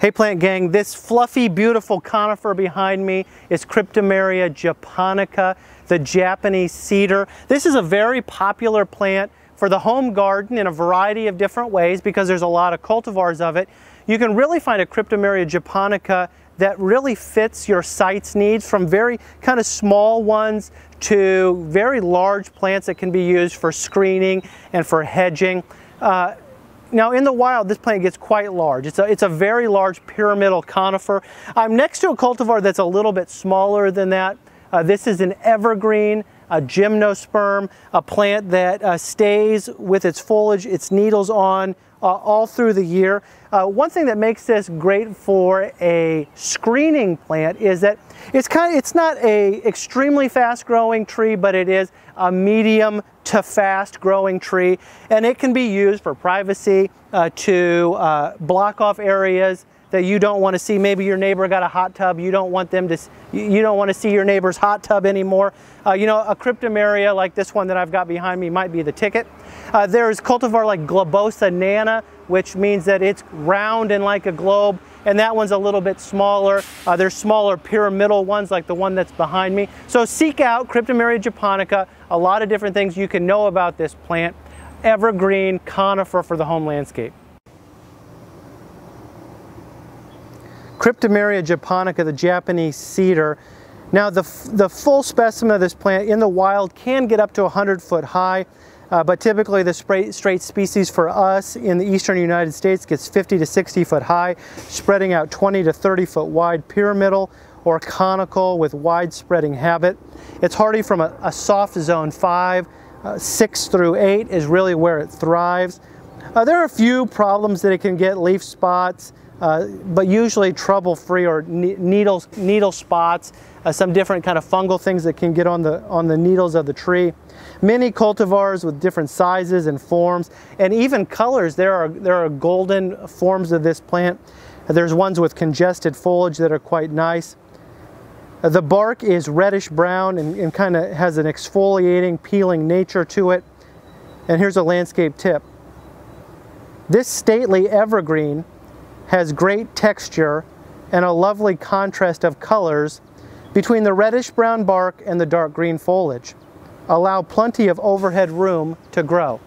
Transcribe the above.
Hey plant gang, this fluffy, beautiful conifer behind me is Cryptomeria japonica, the Japanese cedar. This is a very popular plant for the home garden in a variety of different ways because there's a lot of cultivars of it. You can really find a Cryptomeria japonica that really fits your site's needs from very kind of small ones to very large plants that can be used for screening and for hedging. Uh, now in the wild, this plant gets quite large. It's a, it's a very large pyramidal conifer. I'm next to a cultivar that's a little bit smaller than that. Uh, this is an evergreen, a gymnosperm, a plant that uh, stays with its foliage, its needles on uh, all through the year. Uh, one thing that makes this great for a screening plant is that it's kind of, it's not a extremely fast growing tree, but it is a medium to fast growing tree. And it can be used for privacy, uh, to uh, block off areas that you don't want to see. Maybe your neighbor got a hot tub. You don't want them to, you don't want to see your neighbor's hot tub anymore. Uh, you know, a cryptomeria like this one that I've got behind me might be the ticket. Uh, there's cultivar like Globosa nana, which means that it's round and like a globe and that one's a little bit smaller. Uh, there's smaller pyramidal ones like the one that's behind me. So seek out Cryptomeria japonica, a lot of different things you can know about this plant. Evergreen conifer for the home landscape. Cryptomeria japonica, the Japanese cedar. Now the, the full specimen of this plant in the wild can get up to 100 foot high. Uh, but typically the straight, straight species for us in the eastern United States gets 50 to 60 foot high, spreading out 20 to 30 foot wide pyramidal or conical with wide spreading habit. It's hardy from a, a soft zone 5, uh, 6 through 8 is really where it thrives. Uh, there are a few problems that it can get, leaf spots, uh, but usually trouble-free or ne needles, needle spots, uh, some different kind of fungal things that can get on the, on the needles of the tree. Many cultivars with different sizes and forms and even colors. There are, there are golden forms of this plant. There's ones with congested foliage that are quite nice. Uh, the bark is reddish brown and, and kind of has an exfoliating, peeling nature to it. And here's a landscape tip. This stately evergreen has great texture and a lovely contrast of colors between the reddish brown bark and the dark green foliage. Allow plenty of overhead room to grow.